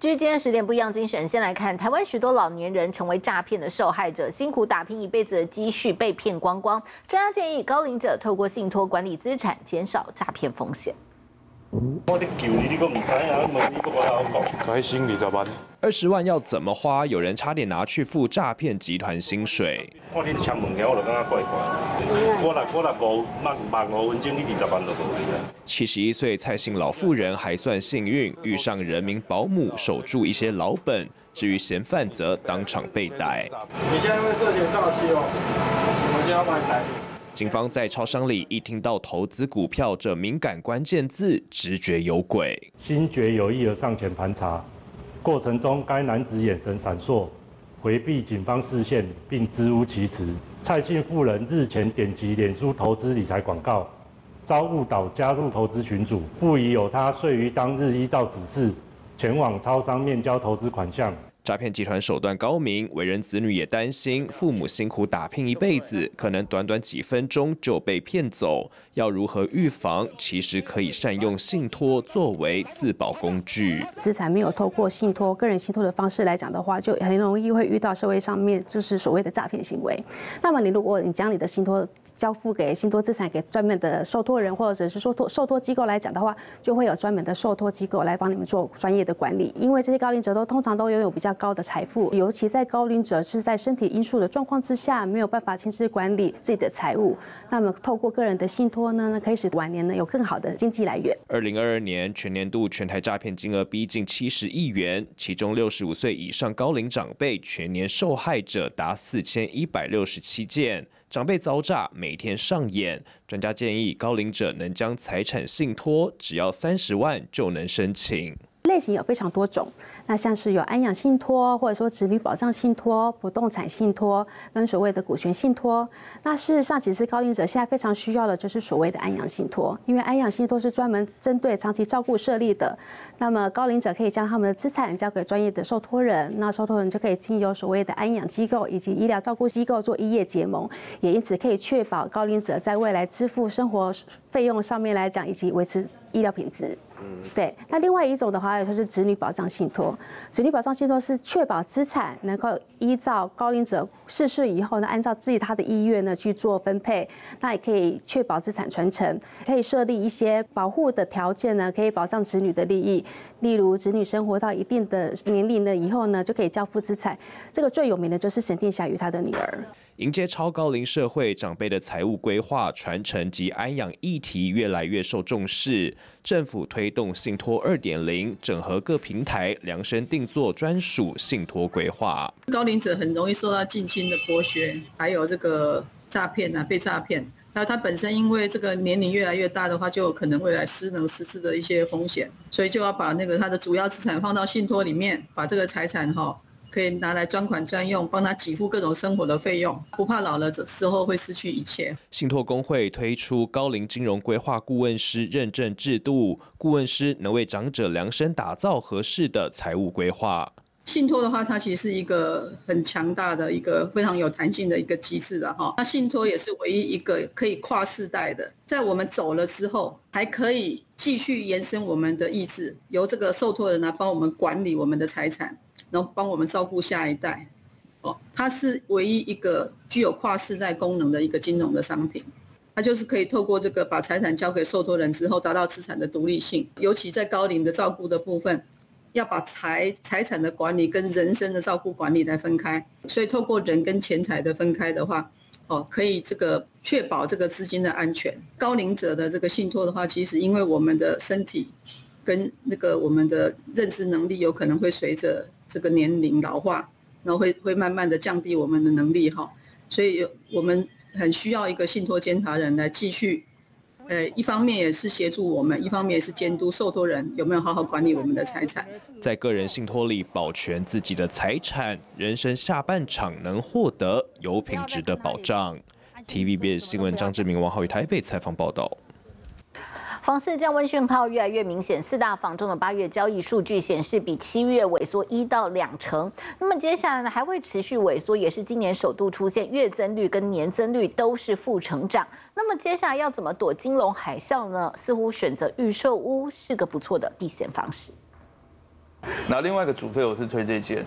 据今天十点不一样精选，先来看台湾许多老年人成为诈骗的受害者，辛苦打拼一辈子的积蓄被骗光光。专家建议高龄者透过信托管理资产，减少诈骗风险。二十万。二十万要怎么花？有人差点拿去付诈骗集团薪水。七十一岁蔡姓老妇人还算幸运，遇上人民保姆守住一些老本。至于嫌犯则当场被逮。你现在会涉嫌诈欺哦，我们就要把你逮。警方在超商里一听到投资股票这敏感关键字，直觉有鬼，心觉有意而上前盘查，过程中该男子眼神闪烁，回避警方视线，并支吾其词。蔡姓妇人日前点击脸书投资理财广告，遭误导加入投资群组，不疑有他遂于当日依照指示前往超商面交投资款项。诈骗集团手段高明，为人子女也担心父母辛苦打拼一辈子，可能短短几分钟就被骗走。要如何预防？其实可以善用信托作为自保工具。资产没有透过信托、个人信托的方式来讲的话，就很容易会遇到社会上面就是所谓的诈骗行为。那么你如果你将你的信托交付给信托资产给专门的受托人或者是受托受托机构来讲的话，就会有专门的受托机构来帮你们做专业的管理。因为这些高龄者都通常都拥有比较高的财富，尤其在高龄者是在身体因素的状况之下，没有办法亲自管理自己的财务。那么透过个人的信托呢，可以使晚年呢有更好的经济来源。二零二二年全年度全台诈骗金额逼近七十亿元，其中六十五岁以上高龄长辈全年受害者达四千一百六十七件，长辈遭诈每天上演。专家建议高龄者能将财产信托，只要三十万就能申请。类型有非常多种，那像是有安养信托，或者说子女保障信托、不动产信托跟所谓的股权信托。那事实上，其实高龄者现在非常需要的就是所谓的安养信托，因为安养信托是专门针对长期照顾设立的。那么高龄者可以将他们的资产交给专业的受托人，那受托人就可以经由所谓的安养机构以及医疗照顾机构做一业结盟，也因此可以确保高龄者在未来支付生活费用上面来讲，以及维持医疗品质。对，那另外一种的话，也就是子女保障信托。子女保障信托是确保资产能够依照高龄者逝世以后呢，按照自己他的意愿呢去做分配。那也可以确保资产传承，可以设立一些保护的条件呢，可以保障子女的利益。例如，子女生活到一定的年龄了以后呢，就可以交付资产。这个最有名的就是沈殿霞与他的女儿。迎接超高龄社会，长辈的财务规划、传承及安养议题越来越受重视。政府推动信托二点零，整合各平台量身定做专属信托规划。高龄者很容易受到近亲的剥削，还有这个诈骗啊，被诈骗。那他本身因为这个年龄越来越大的话，就有可能未来失能失智的一些风险，所以就要把那个他的主要资产放到信托里面，把这个财产哈。可以拿来专款专用，帮他给付各种生活的费用，不怕老了之后会失去一切。信托工会推出高龄金融规划顾问师认证制度，顾问师能为长者量身打造合适的财务规划。信托的话，它其实是一个很强大的一个非常有弹性的一个机制的哈。那信托也是唯一一个可以跨世代的，在我们走了之后，还可以继续延伸我们的意志，由这个受托人来帮我们管理我们的财产。然后帮我们照顾下一代，哦，它是唯一一个具有跨世代功能的一个金融的商品，它就是可以透过这个把财产交给受托人之后，达到资产的独立性。尤其在高龄的照顾的部分，要把财财产的管理跟人生的照顾管理来分开。所以透过人跟钱财的分开的话，哦，可以这个确保这个资金的安全。高龄者的这个信托的话，其实因为我们的身体跟那个我们的认知能力有可能会随着这个年龄老化，然后会会慢慢的降低我们的能力哈，所以我们很需要一个信托监察人来继续，呃，一方面也是协助我们，一方面也是监督受托人有没有好好管理我们的财产，在个人信托里保全自己的财产，人生下半场能获得有品质的保障。TVB 新闻张志明、王浩宇台北采访报道。房市降温讯号越来越明显，四大房中的八月交易数据显示，比七月萎缩一到两成。那么接下来呢，还会持续萎缩，也是今年首度出现月增率跟年增率都是负成长。那么接下来要怎么躲金融海啸呢？似乎选择预售屋是个不错的避险方式。那另外一个主推我是推这件。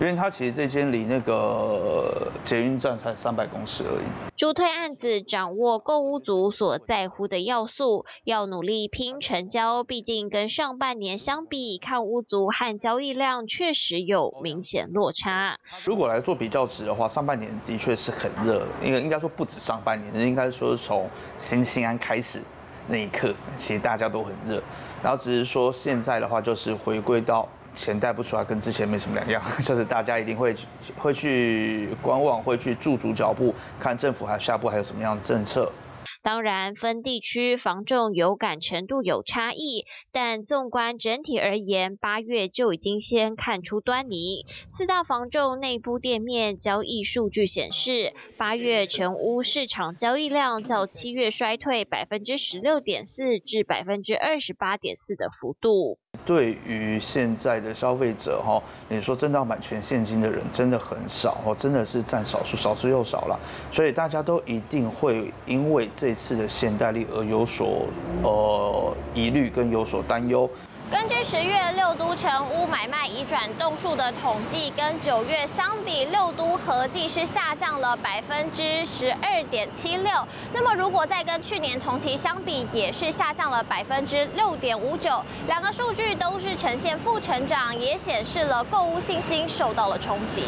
因为它其实这间离那个捷运站才三百公尺而已。主推案子掌握购屋族所在乎的要素，要努力拼成交。毕竟跟上半年相比，看屋族和交易量确实有明显落差。如果来做比较值的话，上半年的确是很热，因为应该说不止上半年，应该说是从新兴安开始那一刻，其实大家都很热。然后只是说现在的话，就是回归到。钱贷不出来，跟之前没什么两样，就是大家一定会会去观望，会去驻足脚步，看政府还下步还有什么样的政策。当然，分地区防重有感程度有差异，但纵观整体而言，八月就已经先看出端倪。四大防重内部店面交易数据显示，八月成屋市场交易量较七月衰退百分之十六点四至百分之二十八点四的幅度。对于现在的消费者哈，你说真到买全现金的人真的很少哦，真的是占少数，少之又少了。所以大家都一定会因为这次的限贷力而有所呃疑虑跟有所担忧。根据十月六都城屋买卖已转动数的统计，跟九月相比，六都合计是下降了百分之十二点七六。那么如果再跟去年同期相比，也是下降了百分之六点五九。两个数据都是呈现负成长，也显示了购物信心受到了冲击。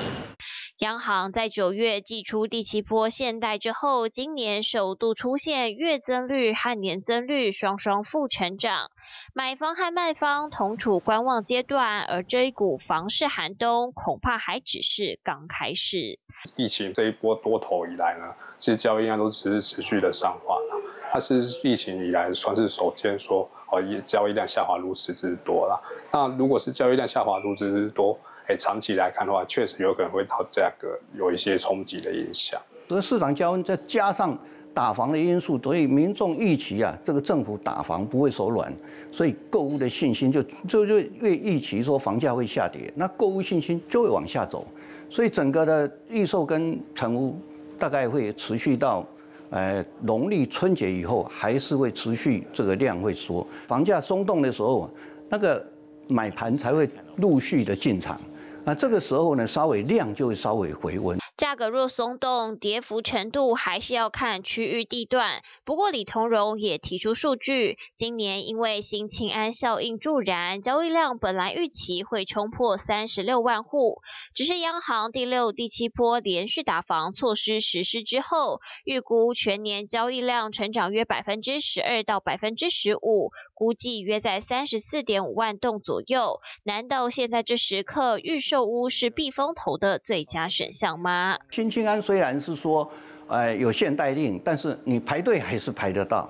央行在九月寄出第七波限贷之后，今年首度出现月增率和年增率双双负成长，买方和卖方同处观望阶段，而这一股房市寒冬恐怕还只是刚开始。疫情这一波多头以来呢，其实交易量都只是持续的上滑了，它是疫情以来算是首先说哦，交易量下滑如此之多了。那如果是交易量下滑如此之多，哎，长期来看的话，确实有可能会到价格有一些冲击的影响。这个市场降温，再加上打房的因素，所以民众预期啊，这个政府打房不会手软，所以购物的信心就就就越预期说房价会下跌，那购物信心就会往下走。所以整个的预售跟成屋大概会持续到呃农历春节以后，还是会持续这个量会缩。房价松动的时候，那个买盘才会陆续的进场。那这个时候呢，稍微量就会稍微回温。价格若松动，跌幅程度还是要看区域地段。不过李同荣也提出数据，今年因为新庆安效应助燃，交易量本来预期会冲破三十六万户，只是央行第六、第七波连续打房措施实施之后，预估全年交易量成长约百分之十二到百分之十五，估计约在三十四点五万栋左右。难道现在这时刻预售屋是避风头的最佳选项吗？新青安虽然是说，呃，有限贷令，但是你排队还是排得到。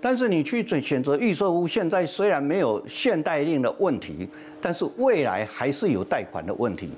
但是你去选选择预售屋，现在虽然没有限贷令的问题，但是未来还是有贷款的问题。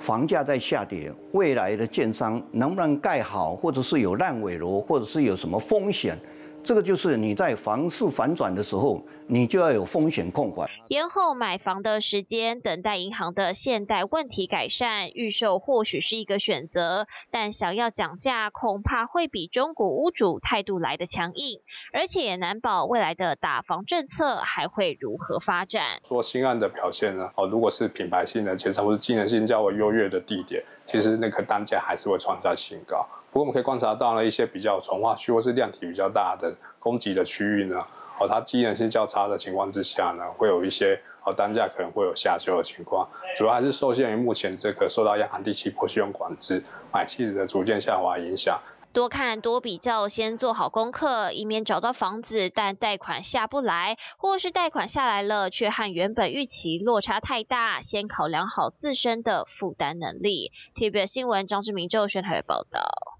房价在下跌，未来的建商能不能盖好，或者是有烂尾楼，或者是有什么风险？这个就是你在房市反转的时候，你就要有风险控管。延后买房的时间，等待银行的现代问题改善，预售或许是一个选择。但想要讲价，恐怕会比中古屋主态度来的强硬，而且也难保未来的打房政策还会如何发展。说新案的表现呢？哦，如果是品牌性的，其实或是机能性较为优越的地点，其实那个单价还是会创下新高。不过我们可以观察到了一些比较从化区或是量体比较大的供给的区域呢，哦，它机能性较差的情况之下呢，会有一些哦单价可能会有下修的情况，主要还是受限于目前这个受到央行第七波信用管制买气的逐渐下滑影响。多看多比较，先做好功课，以免找到房子但贷款下不来，或是贷款下来了却和原本预期落差太大，先考量好自身的负担能力。TVB 新闻张志明、就宣台报道。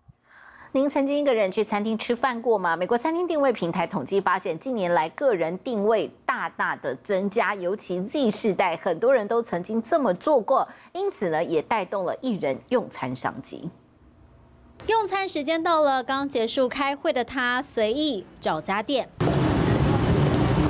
您曾经一个人去餐厅吃饭过吗？美国餐厅定位平台统计发现，近年来个人定位大大的增加，尤其 Z 世代，很多人都曾经这么做过，因此呢，也带动了一人用餐商机。用餐时间到了，刚结束开会的他随意找家店，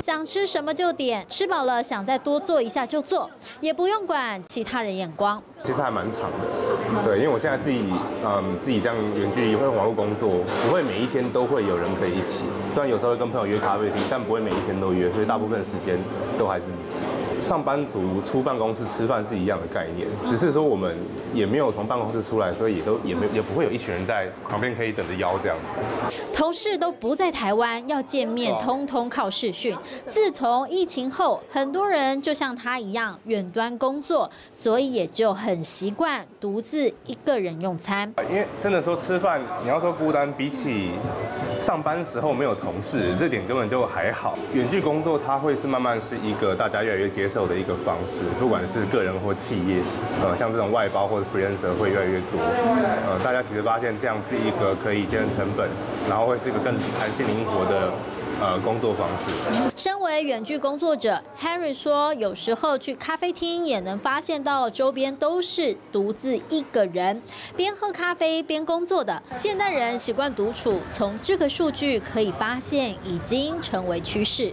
想吃什么就点，吃饱了想再多坐一下就坐，也不用管其他人眼光。其实还蛮长的，对，因为我现在自己嗯自己这样远距离会用网络工作，不会每一天都会有人可以一起，虽然有时候会跟朋友约咖啡厅，但不会每一天都约，所以大部分时间都还是自己。上班族出办公室吃饭是一样的概念，只是说我们也没有从办公室出来，所以也都也没也不会有一群人在旁边可以等着邀这样子。同事都不在台湾，要见面通通靠视讯。自从疫情后，很多人就像他一样远端工作，所以也就很很习惯独自一个人用餐。因为真的说吃饭，你要说孤单，比起上班时候没有同事，这点根本就还好。远距工作它会是慢慢是一个大家越来越接受的一个方式，不管是个人或企业，呃，像这种外包或者 freelancer 会越来越多。呃，大家其实发现这样是一个可以节省成本，然后会是一个更弹性灵活的。呃，工作方式。身为远距工作者，Harry 说，有时候去咖啡厅也能发现到周边都是独自一个人，边喝咖啡边工作的。现代人习惯独处，从这个数据可以发现，已经成为趋势。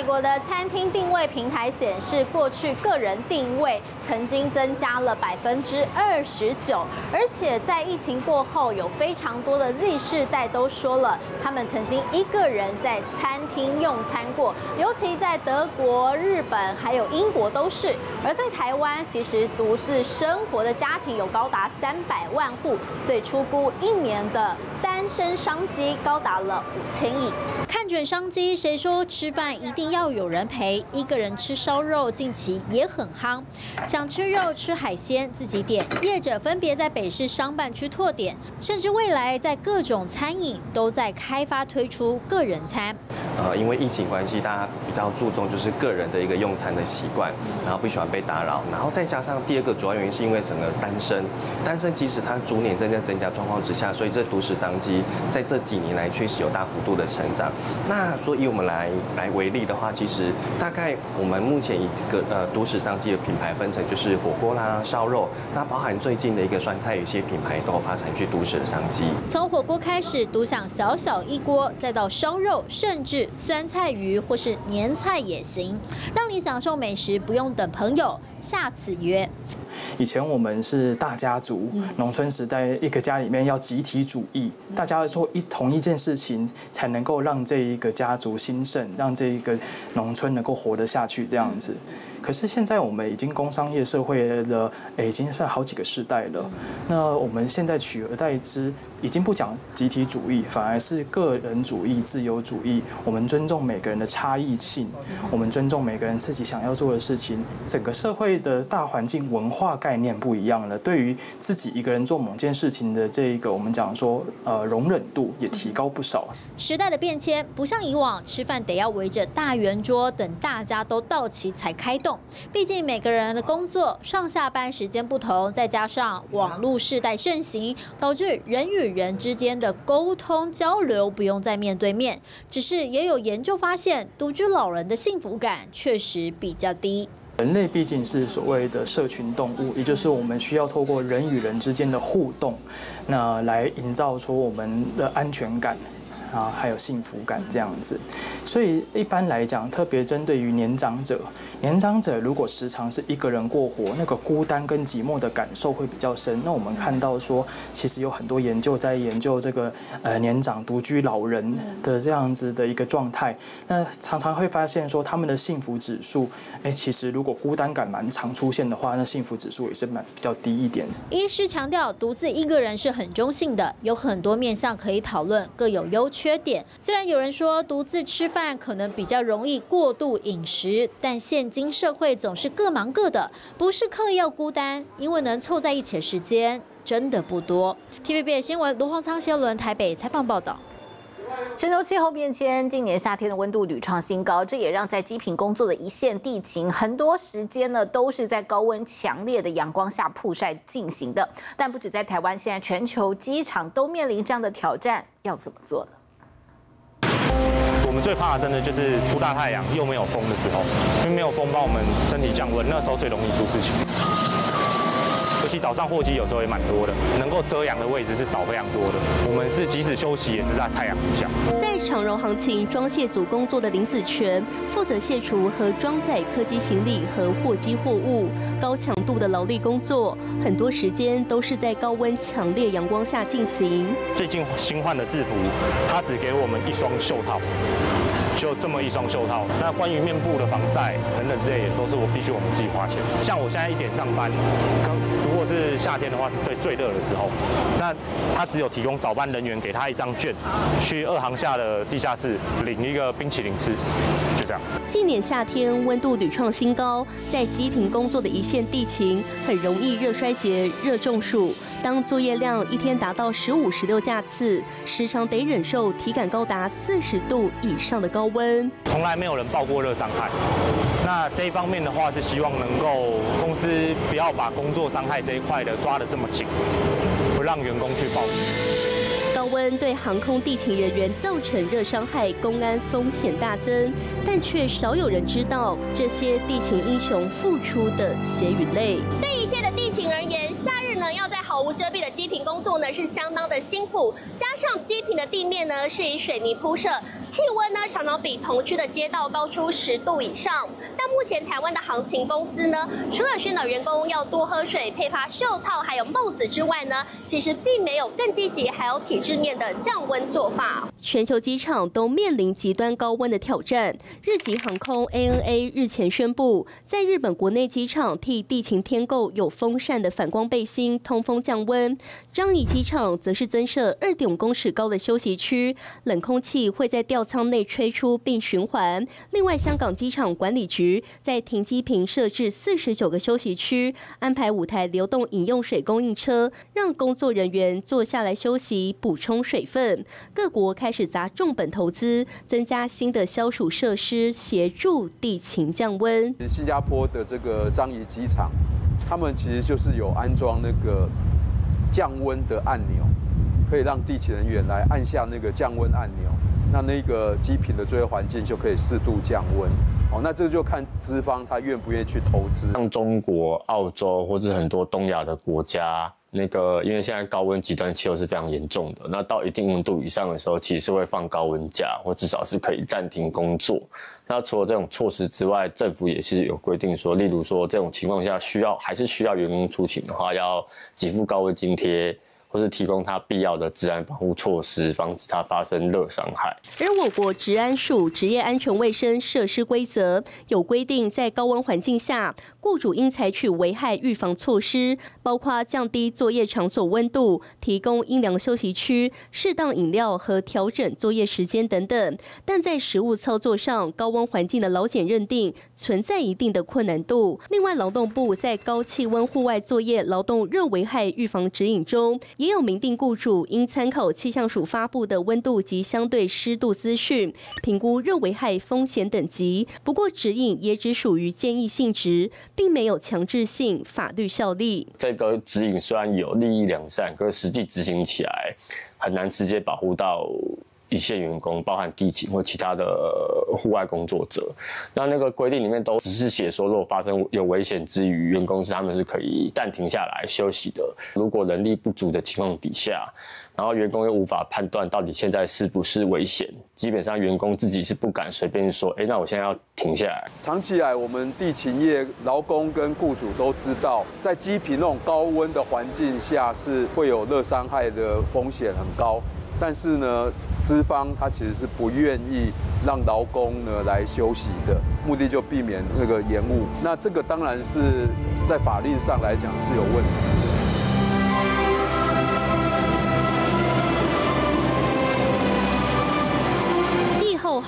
美国的餐厅定位平台显示，过去个人定位曾经增加了百分之二十九，而且在疫情过后，有非常多的 Z 世代都说了，他们曾经一个人在餐厅用餐过，尤其在德国、日本还有英国都是。而在台湾，其实独自生活的家庭有高达三百万户，所以出估一年的单身商机高达了五千亿。看准商机，谁说吃饭一定要有人陪？一个人吃烧肉近期也很夯，想吃肉吃海鲜自己点。业者分别在北市商办区拓点，甚至未来在各种餐饮都在开发推出个人餐。呃，因为疫情关系，大家比较注重就是个人的一个用餐的习惯，然后不喜欢被打扰，然后再加上第二个主要原因是因为整个单身，单身即使它逐年正在增加状况之下，所以这独食商机在这几年来确实有大幅度的成长。那说以我们来来为例的话，其实大概我们目前一个呃都市商机的品牌分成就是火锅啦、烧肉，那包含最近的一个酸菜，有些品牌都发展去都市的商机。从火锅开始，独享小小一锅，再到烧肉，甚至酸菜鱼或是年菜也行，让你享受美食不用等朋友，下次约。以前我们是大家族，农村时代一个家里面要集体主义，大家做一同一件事情，才能够让这一个家族兴盛，让这一个农村能够活得下去这样子。可是现在我们已经工商业社会了，诶，已经算好几个世代了。那我们现在取而代之，已经不讲集体主义，反而是个人主义、自由主义。我们尊重每个人的差异性，我们尊重每个人自己想要做的事情。整个社会的大环境、文化概念不一样了，对于自己一个人做某件事情的这一个，我们讲说，呃，容忍度也提高不少。时代的变迁不像以往，吃饭得要围着大圆桌，等大家都到齐才开动。毕竟每个人的工作上下班时间不同，再加上网络世代盛行，导致人与人之间的沟通交流不用再面对面。只是也有研究发现，独居老人的幸福感确实比较低。人类毕竟是所谓的社群动物，也就是我们需要透过人与人之间的互动，那来营造出我们的安全感。啊，还有幸福感这样子，所以一般来讲，特别针对于年长者，年长者如果时常是一个人过活，那个孤单跟寂寞的感受会比较深。那我们看到说，其实有很多研究在研究这个呃年长独居老人的这样子的一个状态，那常常会发现说，他们的幸福指数，哎，其实如果孤单感蛮常出现的话，那幸福指数也是蛮比较低一点。医师强调，独自一个人是很中性的，有很多面向可以讨论，各有优。缺点虽然有人说独自吃饭可能比较容易过度饮食，但现今社会总是各忙各的，不是刻意要孤单，因为能凑在一起的时间真的不多。TVB 新闻卢黄仓新闻台北采访报道。全球气候变迁，今年夏天的温度屡创新高，这也让在机坪工作的一线地勤，很多时间呢都是在高温强烈的阳光下曝晒进行的。但不止在台湾，现在全球机场都面临这样的挑战，要怎么做呢？我们最怕的真的就是出大太阳又没有风的时候，因为没有风帮我们身体降温，那时候最容易出事情。其早上货机有时候也蛮多的，能够遮阳的位置是少非常多的。我们是即使休息也是在太阳底下。在长荣航勤装卸组工作的林子全，负责卸除和装载客机行李和货机货物，高强度的劳力工作，很多时间都是在高温强烈阳光下进行。最近新换的制服，他只给我们一双袖套。就这么一双袖套。那关于面部的防晒等等之类，也都是我必须我们自己花钱。像我现在一点上班，刚如果是夏天的话，是最最热的时候。那他只有提供早班人员给他一张券，去二航下的地下室领一个冰淇淋吃，就这样。今年夏天温度屡创新高，在机坪工作的一线地勤很容易热衰竭、热中暑。当作业量一天达到十五、十六架次，时常得忍受体感高达四十度以上的高温。从来没有人报过热伤害。那这一方面的话，是希望能够公司不要把工作伤害这一块的抓得这么紧，不让员工去报。高温对航空地勤人员造成热伤害，公安风险大增，但却少有人知道这些地勤英雄付出的血与泪。遮蔽的机坪工作呢是相当的辛苦，加上机坪的地面呢是以水泥铺设，气温呢常常比同区的街道高出十度以上。但目前台湾的行情工资呢，除了宣导员工要多喝水、配发袖套还有帽子之外呢，其实并没有更积极还有体制面的降温做法。全球机场都面临极端高温的挑战。日籍航空 ANA 日前宣布，在日本国内机场替地勤添购有风扇的反光背心，通风降温。樟宜机场则是增设二点五公尺高的休息区，冷空气会在吊舱内吹出并循环。另外，香港机场管理局在停机坪设置四十九个休息区，安排五台流动饮用水供应车，让工作人员坐下来休息，补充水分。各国开始砸重本投资，增加新的消暑设施，协助地勤降温。新加坡的这个樟宜机场，他们其实就是有安装那个降温的按钮，可以让地勤人员来按下那个降温按钮，那那个机坪的作业环境就可以适度降温。哦，那这就看资方他愿不愿意去投资。像中国、澳洲或者很多东亚的国家，那个因为现在高温极端气候是非常严重的，那到一定温度以上的时候，其实是会放高温假，或至少是可以暂停工作。那除了这种措施之外，政府也是有规定说，例如说这种情况下需要还是需要员工出勤的话，要给付高温津贴。或是提供他必要的治安防护措施，防止他发生热伤害。而我国职安署职业安全卫生设施规则有规定，在高温环境下，雇主应采取危害预防措施，包括降低作业场所温度、提供阴凉休息区、适当饮料和调整作业时间等等。但在实务操作上，高温环境的劳检认定存在一定的困难度。另外，劳动部在高气温户外作业劳动热危害预防指引中。也有明定雇主应参考气象署发布的温度及相对湿度资讯，评估热危害风险等级。不过指引也只属于建议性质，并没有强制性法律效力。这个指引虽然有利益良善，可是实际执行起来很难直接保护到。一线员工，包含地勤或其他的户外工作者，那那个规定里面都只是写说，如果发生有危险之余，员工是他们是可以暂停下来休息的。如果人力不足的情况底下，然后员工又无法判断到底现在是不是危险，基本上员工自己是不敢随便说，哎，那我现在要停下来。长期以来，我们地勤业劳工跟雇主都知道，在机坪那种高温的环境下，是会有热伤害的风险很高。但是呢，资方他其实是不愿意让劳工呢来休息的，目的就避免那个延误。那这个当然是在法律上来讲是有问题。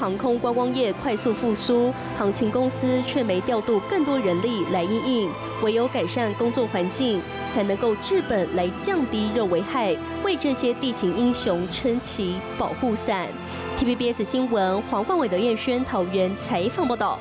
航空观光业快速复苏，航勤公司却没调度更多人力来应应，唯有改善工作环境。才能够治本来降低热危害，为这些地勤英雄撑起保护伞。TVBS 新闻黄冠伟、德燕轩桃园采访报道。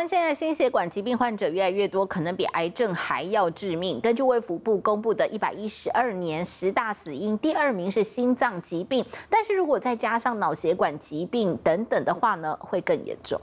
台湾现在心血管疾病患者越来越多，可能比癌症还要致命。根据卫福部公布的一百一十二年十大死因，第二名是心脏疾病，但是如果再加上脑血管疾病等等的话呢，会更严重。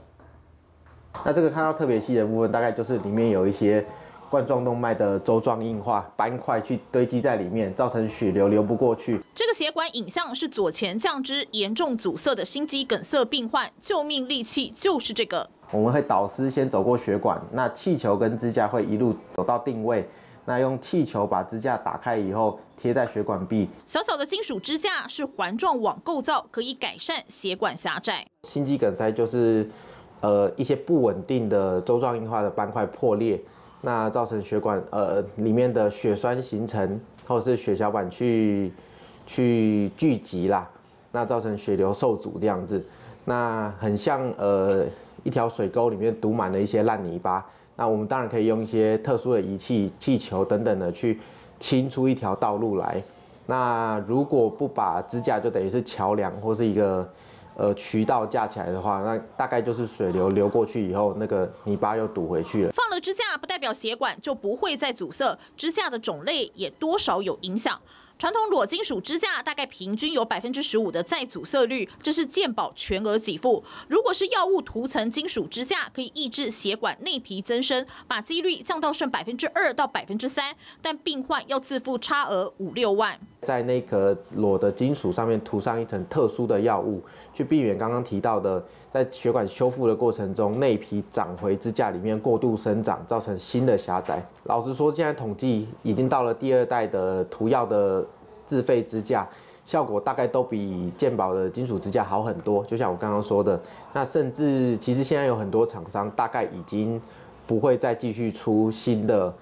那这个看到特别细的部分，大概就是里面有一些。冠状动脉的周状硬化斑块去堆积在里面，造成血流流不过去。这个血管影像是左前降支严重阻塞的心肌梗塞病患，救命利器就是这个。我们会导丝先走过血管，那气球跟支架会一路走到定位，那用气球把支架打开以后贴在血管壁。小小的金属支架是环状网构造，可以改善血管狭窄。心肌梗塞就是呃一些不稳定的周状硬化的斑块破裂，那造成血管呃里面的血栓形成，或者是血小板去去聚集啦，那造成血流受阻这样子，那很像呃。一条水沟里面堵满了一些烂泥巴，那我们当然可以用一些特殊的仪器、气球等等的去清出一条道路来。那如果不把支架就等于是桥梁或是一个呃渠道架起来的话，那大概就是水流流过去以后，那个泥巴又堵回去了。放了支架不代表血管就不会再阻塞，支架的种类也多少有影响。传统裸金属支架大概平均有百分之十五的再阻塞率，这是健保全额给付。如果是药物涂层金属支架，可以抑制血管内皮增生，把几率降到剩百分之二到百分之三，但病患要自付差额五六万。在那个裸的金属上面涂上一层特殊的药物，去避免刚刚提到的，在血管修复的过程中，内皮长回支架里面过度生长，造成新的狭窄。老实说，现在统计已经到了第二代的涂药的。自费支架效果大概都比健保的金属支架好很多，就像我刚刚说的，那甚至其实现在有很多厂商大概已经不会再继续出新的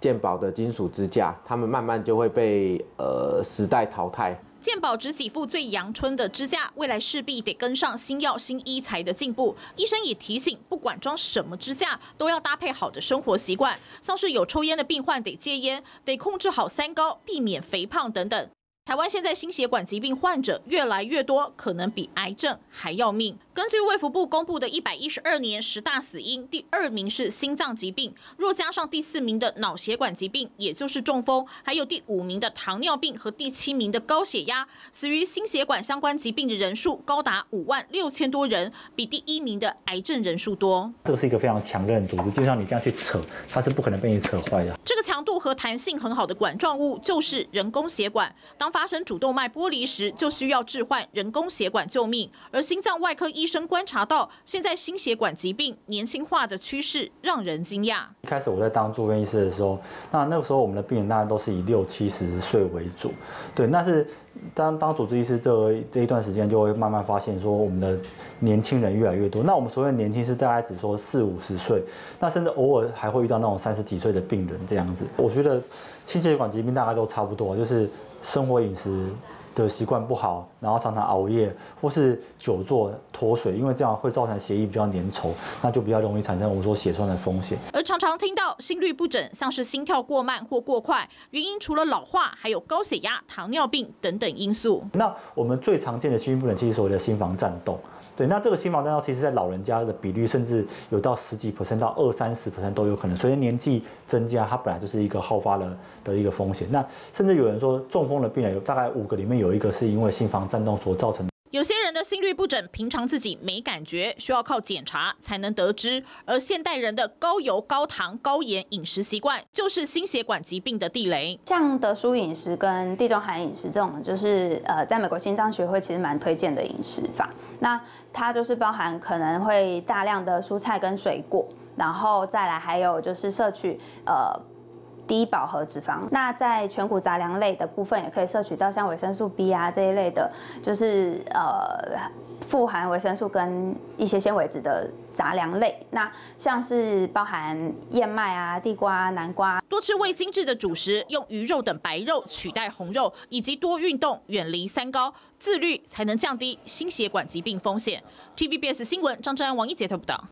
健保的金属支架，他们慢慢就会被呃时代淘汰。健保只给付最阳春的支架，未来势必得跟上新药新医材的进步。医生也提醒，不管装什么支架，都要搭配好的生活习惯，像是有抽烟的病患得戒烟，得控制好三高，避免肥胖等等。台湾现在心血管疾病患者越来越多，可能比癌症还要命。根据卫福部公布的一百一十二年十大死因，第二名是心脏疾病，若加上第四名的脑血管疾病，也就是中风，还有第五名的糖尿病和第七名的高血压，死于心血管相关疾病的人数高达五万六千多人，比第一名的癌症人数多。这个是一个非常强韧的组织，就像你这样去扯，它是不可能被你扯坏的。这个强度和弹性很好的管状物就是人工血管，当发生主动脉剥离时，就需要置换人工血管救命。而心脏外科医生观察到，现在心血管疾病年轻化的趋势让人惊讶。一开始我在当住院医师的时候，那那个时候我们的病人大概都是以六七十岁为主，对。但是当当主治医师这这一段时间，就会慢慢发现说，我们的年轻人越来越多。那我们所谓的年轻是大概只说四五十岁，那甚至偶尔还会遇到那种三十几岁的病人这样子。我觉得心血管疾病大概都差不多，就是。生活饮食的习惯不好，然后常常熬夜或是久坐脱水，因为这样会造成血液比较粘稠，那就比较容易产生我们说血栓的风险。而常常听到心律不整，像是心跳过慢或过快，原因除了老化，还有高血压、糖尿病等等因素。那我们最常见的心律不整，其实所谓的心房颤动。对，那这个心房颤动其实，在老人家的比率，甚至有到十几 percent 到二三十 percent 都有可能。随着年纪增加，它本来就是一个好发的的一个风险。那甚至有人说，中风的病人有大概五个里面有一个是因为心房颤动所造成的。有些人的心律不整，平常自己没感觉，需要靠检查才能得知。而现代人的高油、高糖、高盐饮食习惯，就是心血管疾病的地雷。像德叔饮食跟地中海饮食这种，就是呃，在美国心脏学会其实蛮推荐的饮食法。那它就是包含可能会大量的蔬菜跟水果，然后再来还有就是摄取呃。低饱和脂肪，那在全谷杂粮类的部分也可以摄取到像维生素 B 啊这一类的，就是呃富含维生素跟一些纤维质的杂粮类。那像是包含燕麦啊、地瓜、南瓜，多吃未精制的主食，用鱼肉等白肉取代红肉，以及多运动，远离三高，自律才能降低心血管疾病风险。TVBS 新闻张真安、王一杰报道。